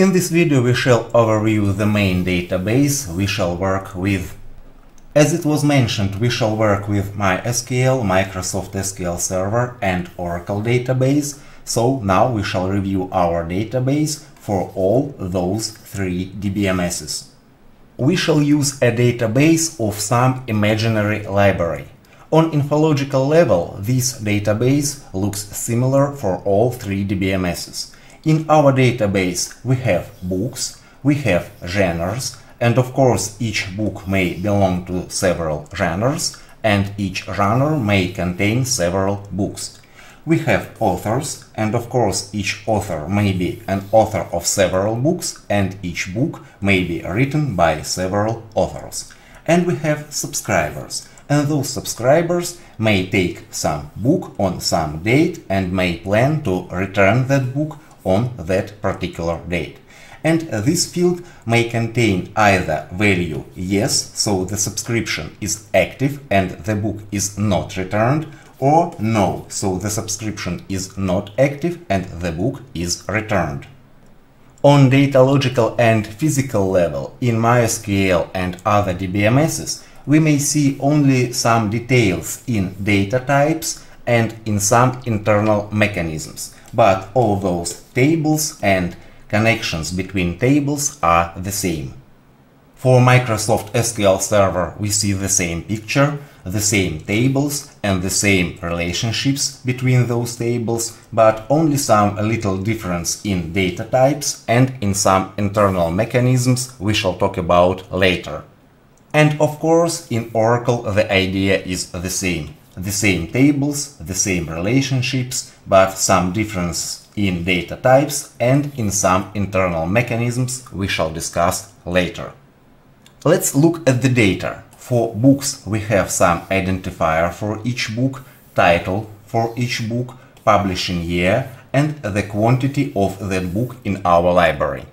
In this video we shall overview the main database we shall work with. As it was mentioned, we shall work with MySQL, Microsoft SQL Server and Oracle database, so now we shall review our database for all those three DBMSs. We shall use a database of some imaginary library. On infological level, this database looks similar for all three DBMSs. In our database we have books, we have genres, and of course each book may belong to several genres, and each genre may contain several books. We have authors, and of course each author may be an author of several books, and each book may be written by several authors. And we have subscribers, and those subscribers may take some book on some date and may plan to return that book on that particular date. And uh, this field may contain either value yes, so the subscription is active and the book is not returned, or no, so the subscription is not active and the book is returned. On data logical and physical level, in MySQL and other DBMSs, we may see only some details in data types and in some internal mechanisms, but all those tables and connections between tables are the same. For Microsoft SQL Server we see the same picture, the same tables and the same relationships between those tables, but only some little difference in data types and in some internal mechanisms we shall talk about later. And of course, in Oracle the idea is the same. The same tables, the same relationships, but some difference in data types and in some internal mechanisms we shall discuss later. Let's look at the data. For books we have some identifier for each book, title for each book, publishing year and the quantity of that book in our library.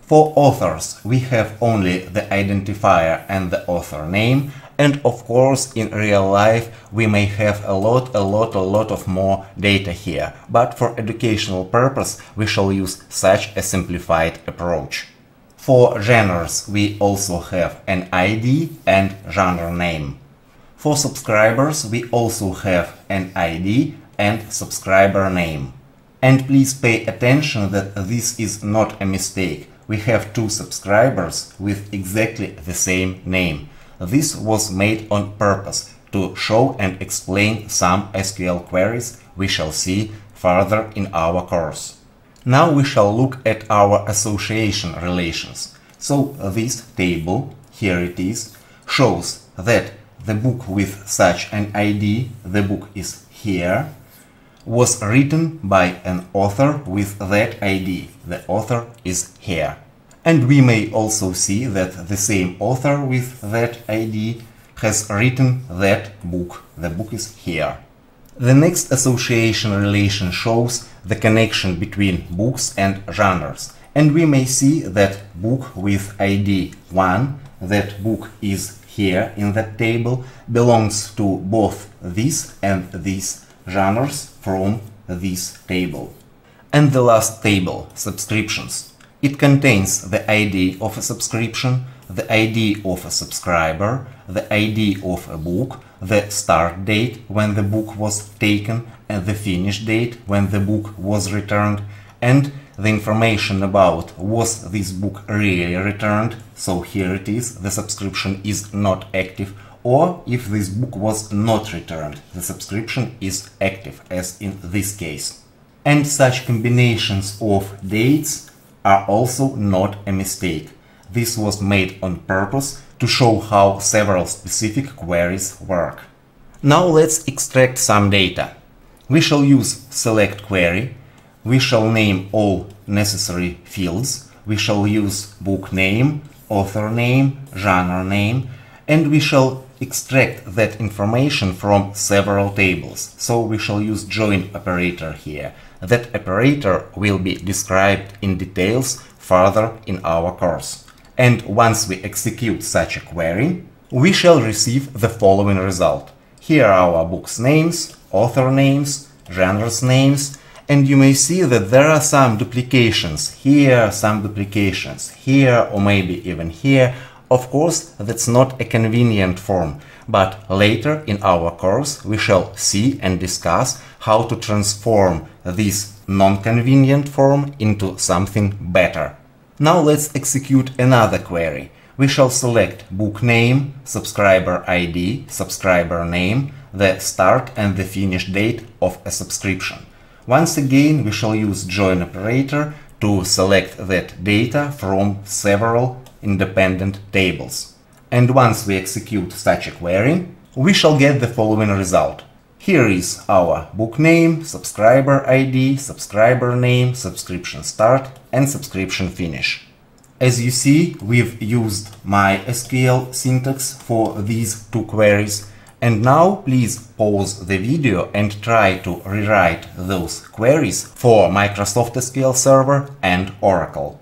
For authors, we have only the identifier and the author name, and of course in real life we may have a lot, a lot, a lot of more data here, but for educational purpose we shall use such a simplified approach. For genres we also have an ID and genre name. For subscribers we also have an ID and subscriber name. And please pay attention that this is not a mistake we have two subscribers with exactly the same name. This was made on purpose to show and explain some SQL queries we shall see further in our course. Now we shall look at our association relations. So this table, here it is, shows that the book with such an ID, the book is here, was written by an author with that ID. The author is here. And we may also see that the same author with that ID has written that book. The book is here. The next association relation shows the connection between books and genres. And we may see that book with ID 1, that book is here in that table, belongs to both this and this genres from this table. And the last table, subscriptions. It contains the ID of a subscription, the ID of a subscriber, the ID of a book, the start date when the book was taken and the finish date when the book was returned, and the information about was this book really returned, so here it is, the subscription is not active, or if this book was not returned, the subscription is active, as in this case. And such combinations of dates are also not a mistake. This was made on purpose to show how several specific queries work. Now let's extract some data. We shall use select query, we shall name all necessary fields, we shall use book name, author name, genre name, and we shall extract that information from several tables. So we shall use join operator here. That operator will be described in details further in our course. And once we execute such a query, we shall receive the following result. Here are our books names, author names, genres names, and you may see that there are some duplications here, some duplications here, or maybe even here. Of course, that's not a convenient form, but later in our course we shall see and discuss how to transform this non-convenient form into something better. Now let's execute another query. We shall select book name, subscriber ID, subscriber name, the start and the finish date of a subscription. Once again, we shall use join operator to select that data from several independent tables. And once we execute such a query, we shall get the following result. Here is our book name, subscriber ID, subscriber name, subscription start and subscription finish. As you see, we've used MySQL syntax for these two queries. And now please pause the video and try to rewrite those queries for Microsoft SQL Server and Oracle.